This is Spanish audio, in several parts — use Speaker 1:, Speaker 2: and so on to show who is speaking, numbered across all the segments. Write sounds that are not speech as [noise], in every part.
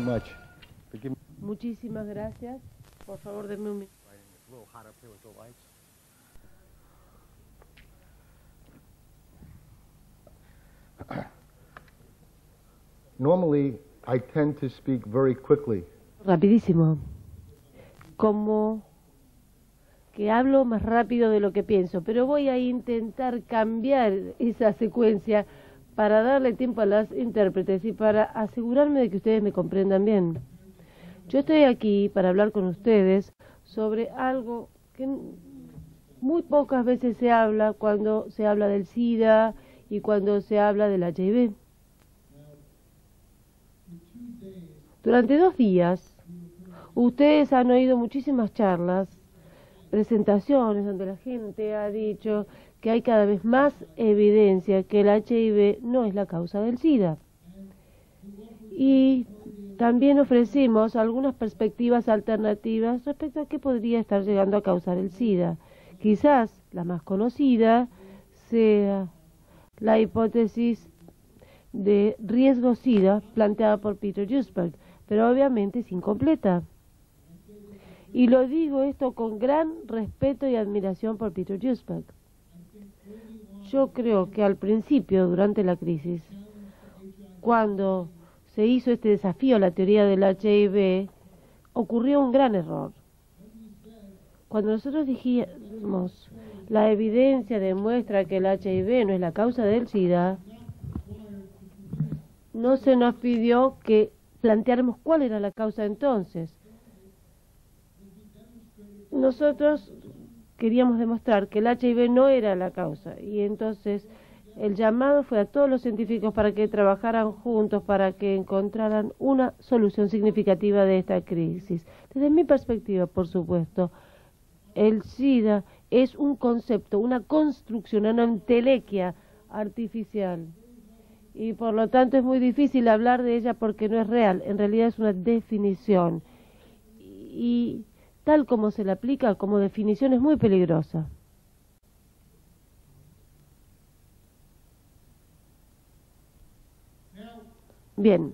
Speaker 1: much.
Speaker 2: Muchísimas gracias. Por favor, denme un minuto.
Speaker 1: Normally, I tend to speak very quickly.
Speaker 2: Rapidísimo. Como que hablo más rápido de lo que pienso, pero voy a intentar cambiar esa secuencia para darle tiempo a las intérpretes y para asegurarme de que ustedes me comprendan bien. Yo estoy aquí para hablar con ustedes sobre algo que muy pocas veces se habla cuando se habla del SIDA y cuando se habla del HIV. Durante dos días, ustedes han oído muchísimas charlas, presentaciones donde la gente ha dicho que hay cada vez más evidencia que el HIV no es la causa del SIDA. Y también ofrecimos algunas perspectivas alternativas respecto a qué podría estar llegando a causar el SIDA. Quizás la más conocida sea la hipótesis de riesgo SIDA planteada por Peter Jusberg, pero obviamente es incompleta. Y lo digo esto con gran respeto y admiración por Peter Jusberg. Yo creo que al principio, durante la crisis, cuando se hizo este desafío a la teoría del HIV, ocurrió un gran error. Cuando nosotros dijimos, la evidencia demuestra que el HIV no es la causa del SIDA, no se nos pidió que planteáramos cuál era la causa entonces. Nosotros queríamos demostrar que el HIV no era la causa y entonces el llamado fue a todos los científicos para que trabajaran juntos para que encontraran una solución significativa de esta crisis. Desde mi perspectiva, por supuesto, el SIDA es un concepto, una construcción, una entelequia artificial. Y por lo tanto es muy difícil hablar de ella porque no es real, en realidad es una definición. Y tal como se le aplica como definición es muy peligrosa. Bien,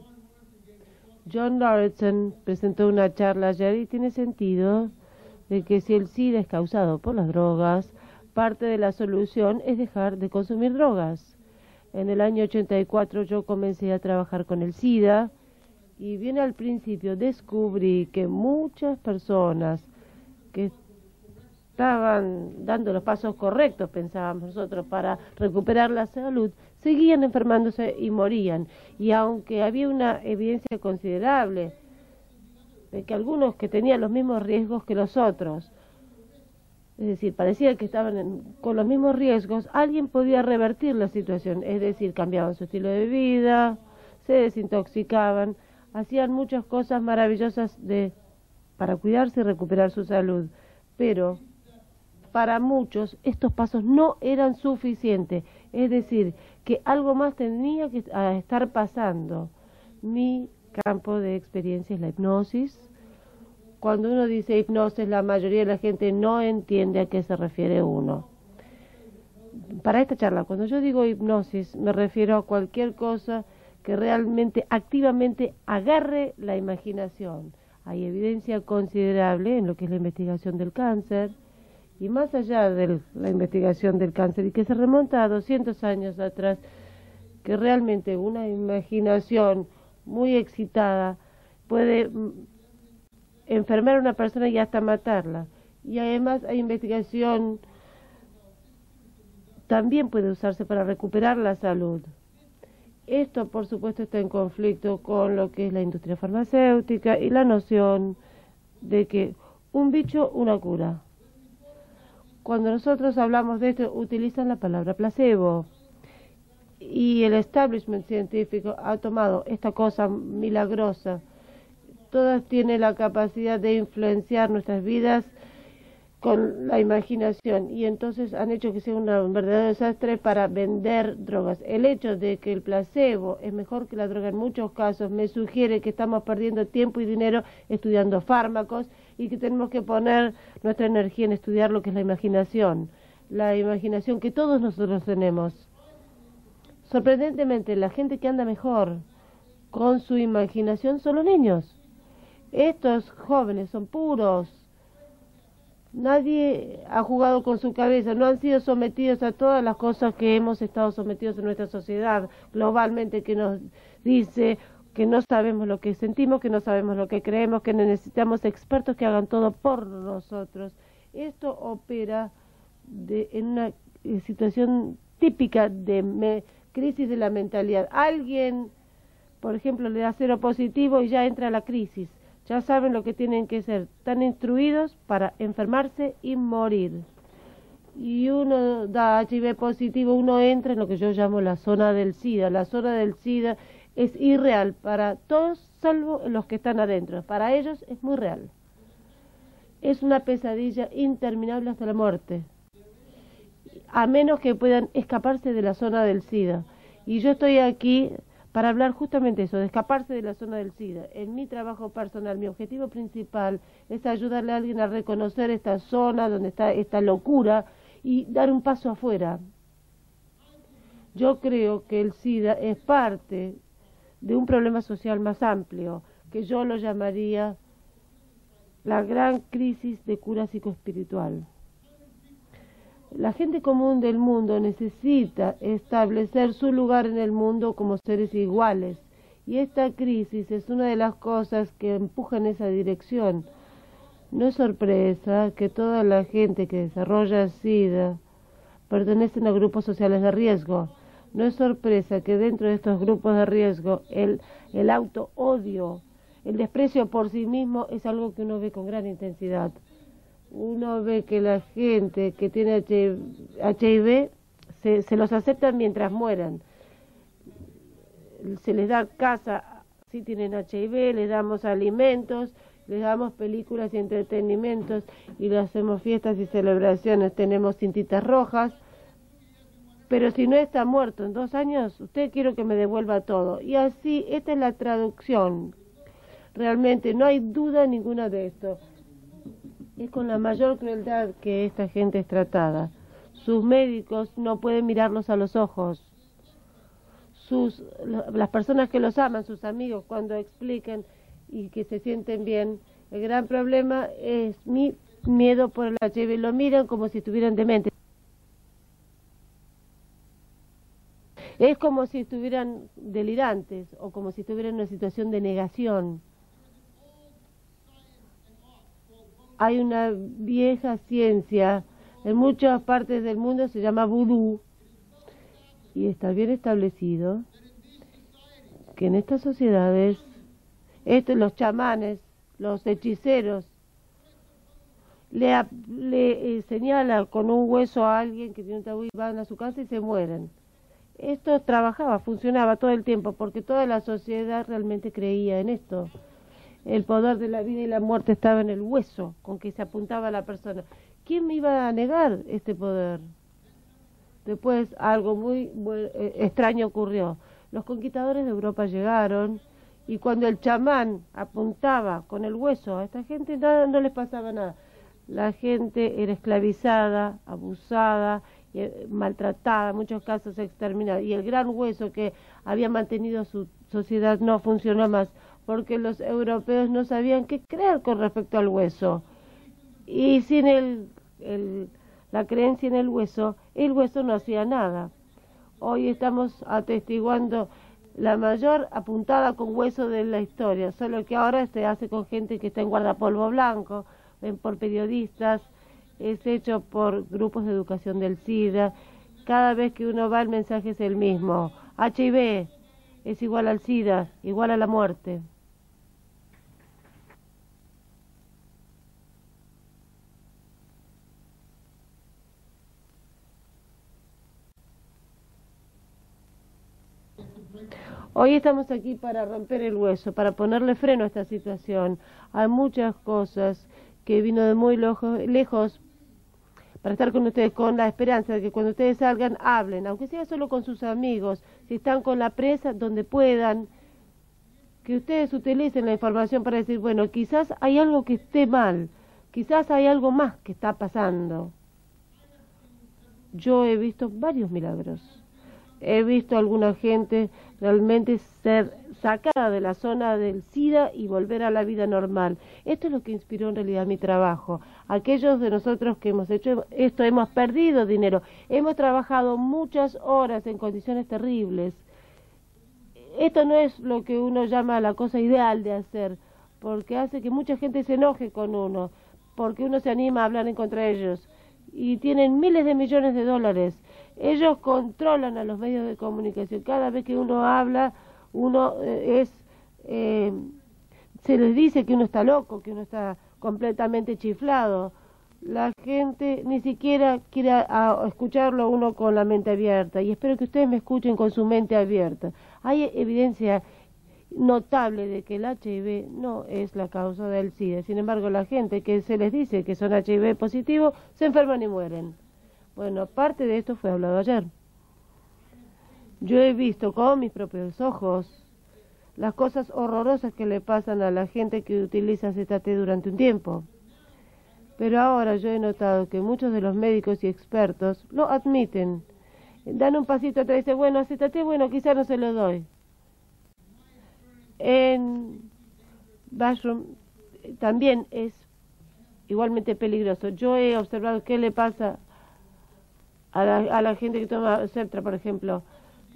Speaker 2: John Lauritsen presentó una charla ayer y tiene sentido de que si el SIDA es causado por las drogas, parte de la solución es dejar de consumir drogas. En el año 84 yo comencé a trabajar con el SIDA y bien al principio descubrí que muchas personas que estaban dando los pasos correctos, pensábamos nosotros, para recuperar la salud, seguían enfermándose y morían. Y aunque había una evidencia considerable de que algunos que tenían los mismos riesgos que los otros, es decir, parecía que estaban con los mismos riesgos, alguien podía revertir la situación, es decir, cambiaban su estilo de vida, se desintoxicaban, hacían muchas cosas maravillosas de, para cuidarse y recuperar su salud. Pero para muchos estos pasos no eran suficientes, es decir, que algo más tenía que estar pasando. Mi campo de experiencia es la hipnosis. Cuando uno dice hipnosis, la mayoría de la gente no entiende a qué se refiere uno. Para esta charla, cuando yo digo hipnosis, me refiero a cualquier cosa que realmente activamente agarre la imaginación. Hay evidencia considerable en lo que es la investigación del cáncer y más allá de la investigación del cáncer y que se remonta a 200 años atrás, que realmente una imaginación muy excitada puede mm, enfermar a una persona y hasta matarla. Y además hay investigación también puede usarse para recuperar la salud. Esto, por supuesto, está en conflicto con lo que es la industria farmacéutica y la noción de que un bicho, una cura. Cuando nosotros hablamos de esto, utilizan la palabra placebo y el establishment científico ha tomado esta cosa milagrosa. Todas tienen la capacidad de influenciar nuestras vidas con la imaginación y entonces han hecho que sea un verdadero desastre para vender drogas. El hecho de que el placebo es mejor que la droga en muchos casos me sugiere que estamos perdiendo tiempo y dinero estudiando fármacos y que tenemos que poner nuestra energía en estudiar lo que es la imaginación, la imaginación que todos nosotros tenemos. Sorprendentemente, la gente que anda mejor con su imaginación son los niños. Estos jóvenes son puros. Nadie ha jugado con su cabeza, no han sido sometidos a todas las cosas que hemos estado sometidos en nuestra sociedad globalmente que nos dice que no sabemos lo que sentimos, que no sabemos lo que creemos, que necesitamos expertos que hagan todo por nosotros. Esto opera de, en una eh, situación típica de crisis de la mentalidad. Alguien, por ejemplo, le da cero positivo y ya entra la crisis. Ya saben lo que tienen que ser. Están instruidos para enfermarse y morir. Y uno da HIV positivo, uno entra en lo que yo llamo la zona del SIDA. La zona del SIDA es irreal para todos, salvo los que están adentro. Para ellos es muy real. Es una pesadilla interminable hasta la muerte a menos que puedan escaparse de la zona del SIDA. Y yo estoy aquí para hablar justamente eso, de escaparse de la zona del SIDA. En mi trabajo personal, mi objetivo principal es ayudarle a alguien a reconocer esta zona donde está esta locura y dar un paso afuera. Yo creo que el SIDA es parte de un problema social más amplio, que yo lo llamaría la gran crisis de cura psicoespiritual. La gente común del mundo necesita establecer su lugar en el mundo como seres iguales y esta crisis es una de las cosas que empuja en esa dirección. No es sorpresa que toda la gente que desarrolla SIDA pertenecen a grupos sociales de riesgo. No es sorpresa que dentro de estos grupos de riesgo el, el auto-odio, el desprecio por sí mismo es algo que uno ve con gran intensidad uno ve que la gente que tiene HIV se, se los acepta mientras mueran. Se les da casa si tienen HIV, les damos alimentos, les damos películas y entretenimientos y le hacemos fiestas y celebraciones. Tenemos cintitas rojas. Pero si no está muerto en dos años, usted quiero que me devuelva todo. Y así, esta es la traducción. Realmente no hay duda ninguna de esto es con la mayor crueldad que esta gente es tratada. Sus médicos no pueden mirarlos a los ojos. Sus, las personas que los aman, sus amigos, cuando expliquen y que se sienten bien, el gran problema es mi miedo por el HIV. Lo miran como si estuvieran dementes. Es como si estuvieran delirantes o como si estuvieran en una situación de negación. Hay una vieja ciencia, en muchas partes del mundo se llama vudú, y está bien establecido que en estas sociedades, estos, los chamanes, los hechiceros, le, le eh, señala con un hueso a alguien que tiene un tabú y van a su casa y se mueren. Esto trabajaba, funcionaba todo el tiempo, porque toda la sociedad realmente creía en esto el poder de la vida y la muerte estaba en el hueso con que se apuntaba a la persona. ¿Quién me iba a negar este poder? Después algo muy eh, extraño ocurrió. Los conquistadores de Europa llegaron y cuando el chamán apuntaba con el hueso a esta gente, nada, no les pasaba nada. La gente era esclavizada, abusada, eh, maltratada, en muchos casos exterminada. Y el gran hueso que había mantenido su sociedad no funcionó más porque los europeos no sabían qué creer con respecto al hueso. Y sin el, la creencia en el hueso, el hueso no hacía nada. Hoy estamos atestiguando la mayor apuntada con hueso de la historia, solo que ahora se hace con gente que está en guardapolvo blanco, por periodistas, es hecho por grupos de educación del SIDA. Cada vez que uno va el mensaje es el mismo. HIV es igual al SIDA, igual a la muerte. Hoy estamos aquí para romper el hueso, para ponerle freno a esta situación. Hay muchas cosas que vino de muy lejos, para estar con ustedes, con la esperanza de que cuando ustedes salgan hablen, aunque sea solo con sus amigos, si están con la presa, donde puedan, que ustedes utilicen la información para decir, bueno, quizás hay algo que esté mal, quizás hay algo más que está pasando. Yo he visto varios milagros he visto a alguna gente realmente ser sacada de la zona del SIDA y volver a la vida normal. Esto es lo que inspiró en realidad mi trabajo. Aquellos de nosotros que hemos hecho esto hemos perdido dinero, hemos trabajado muchas horas en condiciones terribles. Esto no es lo que uno llama la cosa ideal de hacer, porque hace que mucha gente se enoje con uno, porque uno se anima a hablar en contra de ellos y tienen miles de millones de dólares. Ellos controlan a los medios de comunicación. Cada vez que uno habla, uno eh, es eh, se les dice que uno está loco, que uno está completamente chiflado. La gente ni siquiera quiere a, escucharlo uno con la mente abierta y espero que ustedes me escuchen con su mente abierta. Hay evidencia notable de que el HIV no es la causa del SIDA. Sin embargo, la gente que se les dice que son HIV positivos se enferman y mueren. Bueno, parte de esto fue hablado ayer. Yo he visto con mis propios ojos las cosas horrorosas que le pasan a la gente que utiliza ZT durante un tiempo. Pero ahora yo he notado que muchos de los médicos y expertos lo admiten. Dan un pasito atrás y dicen, bueno, ZT, bueno, quizás no se lo doy. En Bashroom también es igualmente peligroso. Yo he observado qué le pasa a la, a la gente que toma Ceptra, por ejemplo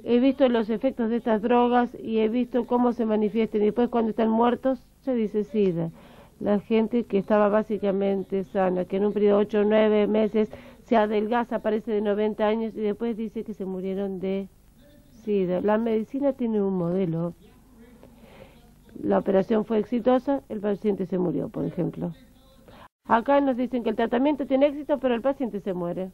Speaker 2: he visto los efectos de estas drogas y he visto cómo se manifiestan. Y después cuando están muertos se dice SIDA. La gente que estaba básicamente sana, que en un periodo de 8 o 9 meses se adelgaza, aparece de 90 años y después dice que se murieron de SIDA. La medicina tiene un modelo. La operación fue exitosa, el paciente se murió, por ejemplo. Acá nos dicen que el tratamiento tiene éxito, pero el paciente se muere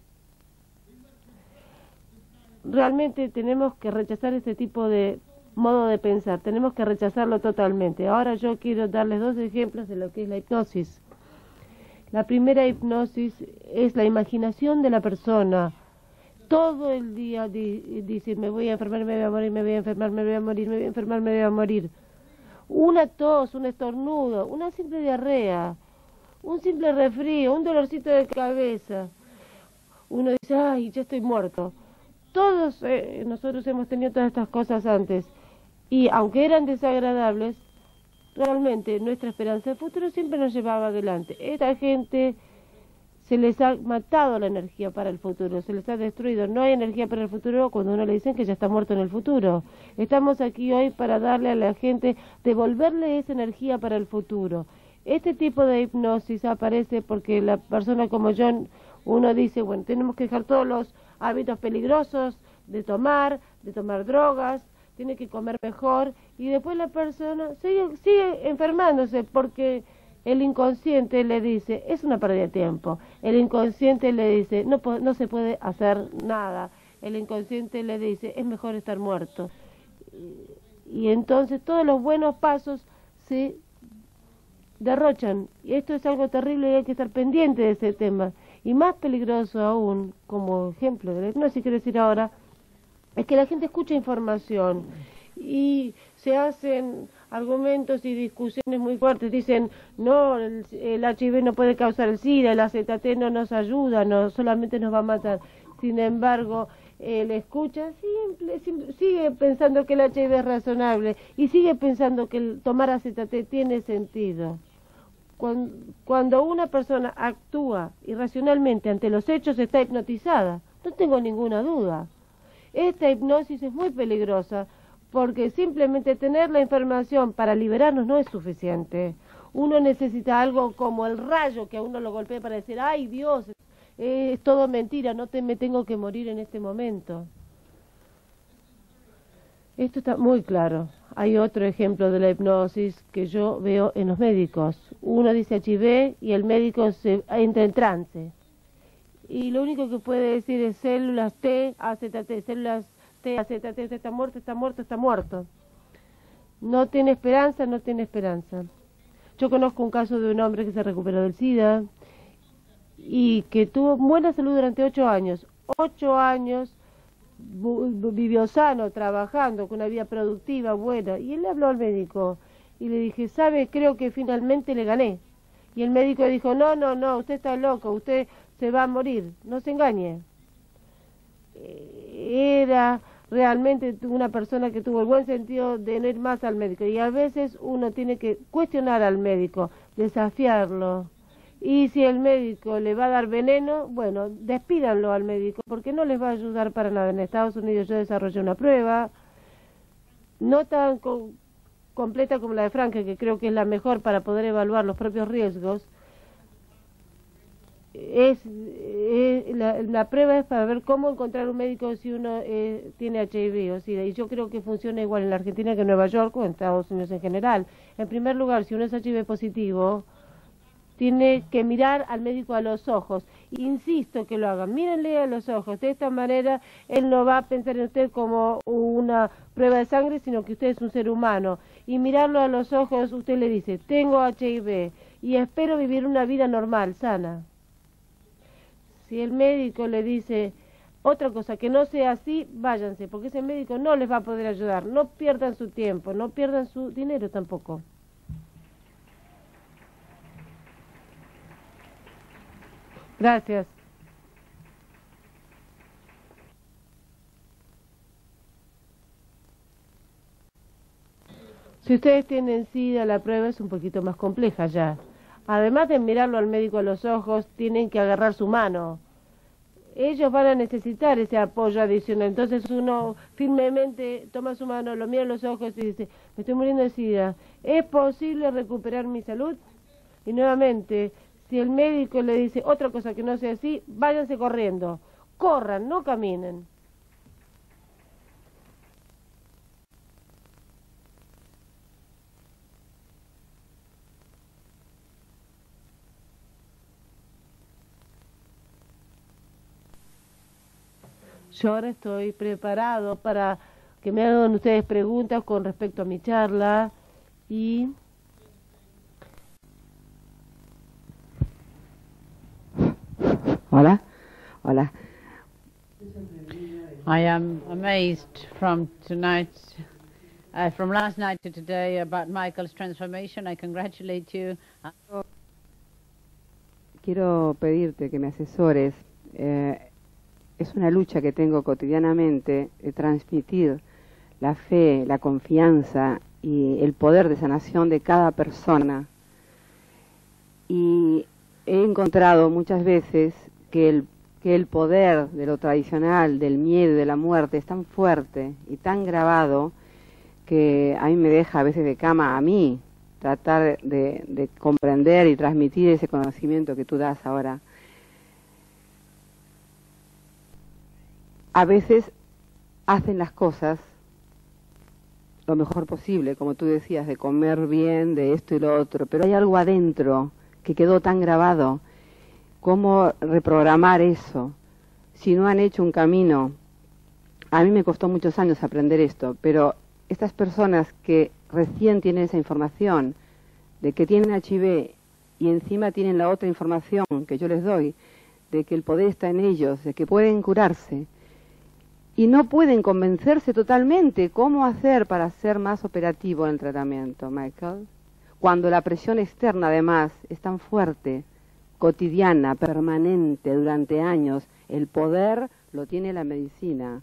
Speaker 2: realmente tenemos que rechazar este tipo de modo de pensar, tenemos que rechazarlo totalmente. Ahora yo quiero darles dos ejemplos de lo que es la hipnosis. La primera hipnosis es la imaginación de la persona. Todo el día dice, me voy a enfermar, me voy a morir, me voy a enfermar, me voy a morir, me voy a enfermar, me voy a morir. Una tos, un estornudo, una simple diarrea, un simple resfrío, un dolorcito de cabeza. Uno dice, ay, ya estoy muerto todos eh, nosotros hemos tenido todas estas cosas antes y aunque eran desagradables, realmente nuestra esperanza de futuro siempre nos llevaba adelante. Esta gente se les ha matado la energía para el futuro, se les ha destruido. No hay energía para el futuro cuando uno le dicen que ya está muerto en el futuro. Estamos aquí hoy para darle a la gente, devolverle esa energía para el futuro. Este tipo de hipnosis aparece porque la persona como yo, uno dice, bueno, tenemos que dejar todos los hábitos peligrosos de tomar, de tomar drogas, tiene que comer mejor y después la persona sigue, sigue enfermándose porque el inconsciente le dice, es una pérdida de tiempo, el inconsciente le dice, no, no se puede hacer nada, el inconsciente le dice, es mejor estar muerto. Y entonces todos los buenos pasos se derrochan. Y esto es algo terrible y hay que estar pendiente de ese tema. Y más peligroso aún, como ejemplo de no sé quiero decir ahora, es que la gente escucha información y se hacen argumentos y discusiones muy fuertes. Dicen, no, el, HIV no puede causar el SIDA, el AZT no nos ayuda, no solamente nos va a matar. Sin embargo, él escucha, simple, sigue pensando que el HIV es razonable y sigue pensando que el tomar AZT tiene sentido. Cuando una persona actúa irracionalmente ante los hechos está hipnotizada, no tengo ninguna duda. Esta hipnosis es muy peligrosa porque simplemente tener la información para liberarnos no es suficiente. Uno necesita algo como el rayo que a uno lo golpee para decir, ay Dios, es todo mentira, no te, me tengo que morir en este momento. Esto está muy claro. Hay otro ejemplo de la hipnosis que yo veo en los médicos. Uno dice HIV y el médico se entra en trance. Y lo único que puede decir es células T, AZT, células T, AZT, está muerto, está muerto, está muerto. No tiene esperanza, no tiene esperanza. Yo conozco un caso de un hombre que se recuperó del SIDA y que tuvo buena salud durante ocho años. Ocho años vivió sano, trabajando, con una vida productiva, buena. Y él le habló al médico y le dije, ¿sabe? Creo que finalmente le gané. Y el médico dijo, no, no, no, usted está loco, usted se va a morir, no se engañe. Eh, era realmente una persona que tuvo el buen sentido de no ir más al médico. Y a veces uno tiene que cuestionar al médico, desafiarlo. Y si el médico le va a dar veneno, bueno, despídanlo al médico, porque no les va a ayudar para nada. En Estados Unidos yo desarrollé una prueba, no tan completa como la de Franke, que creo que es la mejor para poder evaluar los propios riesgos, es, la, prueba es para ver cómo encontrar un médico si uno eh, tiene HIV o SIDA. Y yo creo que funciona igual en la Argentina que en Nueva York o en Estados Unidos en general. En primer lugar, si uno es HIV positivo, tiene que mirar al médico a los ojos. Insisto que lo hagan. Mírenle a los ojos. De esta manera, él no va a pensar en usted como una prueba de sangre, sino que usted es un ser humano. Y mirarlo a los ojos, usted le dice, tengo HIV y espero vivir una vida normal, sana. Si el médico le dice otra cosa que no sea así, váyanse, porque ese médico no les va a poder ayudar. No pierdan su tiempo, no pierdan su dinero tampoco. Gracias. Si ustedes tienen SIDA, la prueba es un poquito más compleja ya. Además de mirarlo al médico a los ojos, tienen que agarrar su mano. Ellos van a necesitar ese apoyo adicional. Entonces uno firmemente toma su mano, lo mira a los ojos y dice, me estoy muriendo de SIDA. ¿Es posible recuperar mi salud? Y nuevamente, si el médico le dice otra cosa que no sea así, váyanse corriendo. Corran, no caminen. Yo ahora estoy preparado para que me hagan ustedes preguntas con respecto a mi charla y
Speaker 3: Hola, hola.
Speaker 4: I am amazed from tonight, uh, from last night to today about Michael's transformation. I congratulate you.
Speaker 3: Quiero pedirte que me asesores. Eh, es una lucha que tengo cotidianamente de transmitir la fe, la confianza y el poder de sanación de cada persona. Y he encontrado muchas veces que el, que el poder de lo tradicional, del miedo de la muerte es tan fuerte y tan grabado que a mí me deja a veces de cama a mí tratar de, de comprender y transmitir ese conocimiento que tú das ahora. A veces hacen las cosas lo mejor posible, como tú decías, de comer bien, de esto y lo otro, pero hay algo adentro que quedó tan grabado cómo reprogramar eso. Si no han hecho un camino, a mí me costó muchos años aprender esto, pero estas personas que recién tienen esa información de que tienen HIV y encima tienen la otra información que yo les doy, de que el poder está en ellos, de que pueden curarse, y no pueden convencerse totalmente cómo hacer para ser más operativo en el tratamiento, Michael, cuando la presión externa además es tan fuerte cotidiana, permanente, durante años. El poder lo tiene la medicina.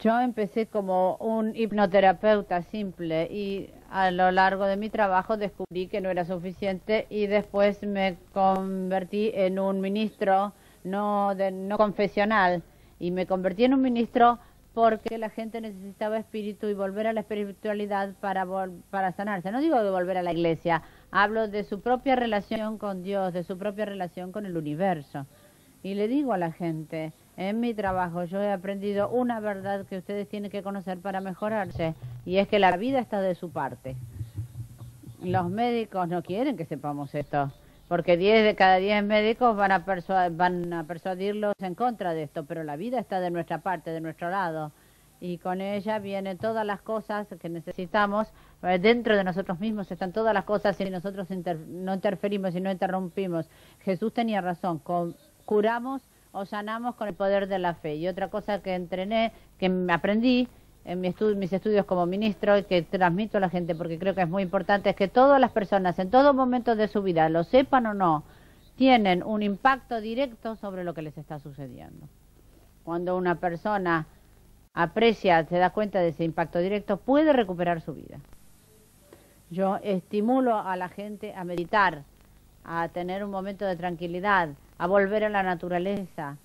Speaker 4: Yo empecé como un hipnoterapeuta simple y a lo largo de mi trabajo descubrí que no era suficiente y después me convertí en un ministro no, de, no confesional y me convertí en un ministro porque la gente necesitaba espíritu y volver a la espiritualidad para, para sanarse. No digo de volver a la iglesia, hablo de su propia relación con Dios, de su propia relación con el universo. Y le digo a la gente, en mi trabajo yo he aprendido una verdad que ustedes tienen que conocer para mejorarse, y es que la vida está de su parte. Los médicos no quieren que sepamos esto, porque 10 de cada 10 médicos van a, van a persuadirlos en contra de esto, pero la vida está de nuestra parte, de nuestro lado, y con ella vienen todas las cosas que necesitamos. Eh, dentro de nosotros mismos están todas las cosas y nosotros no interferimos y no interrumpimos. Jesús tenía razón, curamos o sanamos con el poder de la fe. Y otra cosa que entrené, que aprendí, en mi mis estudios como ministro y que transmito a la gente porque creo que es muy importante es que todas las personas en todo momento de su vida, lo sepan o no, tienen un impacto directo sobre lo que les está sucediendo. Cuando una persona aprecia, se da cuenta de ese impacto directo, puede recuperar su vida. Yo estimulo a la gente a meditar, a tener un momento de tranquilidad, a volver a la naturaleza,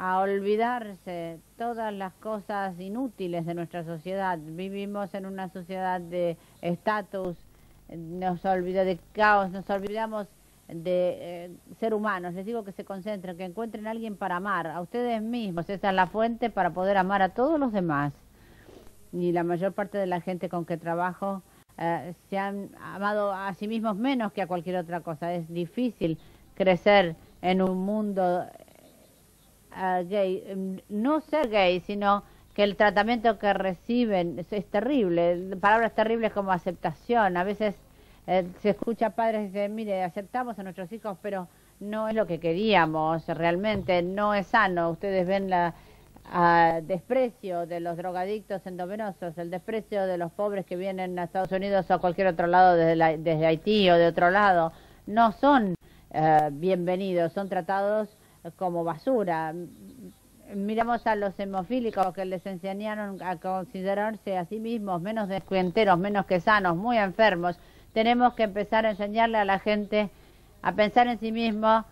Speaker 4: a olvidarse todas las cosas inútiles de nuestra sociedad. Vivimos en una sociedad de estatus, nos olvida de caos, nos olvidamos de eh, ser humanos. Les digo que se concentren, que encuentren a alguien para amar, a ustedes mismos. Esa es la fuente para poder amar a todos los demás. Y la mayor parte de la gente con que trabajo eh, se han amado a sí mismos menos que a cualquier otra cosa. Es difícil crecer en un mundo gay, Mm, no ser gay, sino que el tratamiento que reciben es, terrible. Palabras terribles como aceptación. A veces eh, se escucha a padres que dicen, mire, aceptamos a nuestros hijos, pero no es lo que queríamos realmente, no es sano. Ustedes ven la desprecio de los drogadictos endovenosos, el desprecio de los pobres que vienen a Estados Unidos o a cualquier otro lado desde, la- desde Haití o de otro lado. No son eh, bienvenidos, son tratados como basura. Miramos a los hemofílicos que les enseñaron a considerarse a sí mismos menos descuenteros, menos que sanos, muy enfermos. Tenemos que empezar a enseñarle a la gente a pensar en sí mismo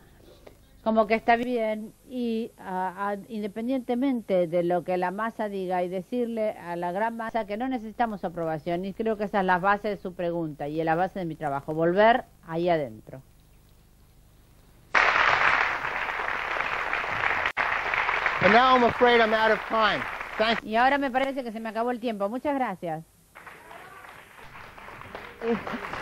Speaker 4: como que está bien y a- independientemente de lo que la masa diga y decirle a la gran masa que no necesitamos aprobación y creo que esa es la base de su pregunta y es la base de mi trabajo, volver ahí adentro.
Speaker 1: And now I'm afraid I'm out of time. Thank
Speaker 4: Y ahora me parece que se me acabó el tiempo. Muchas gracias.
Speaker 3: Eh, [laughs]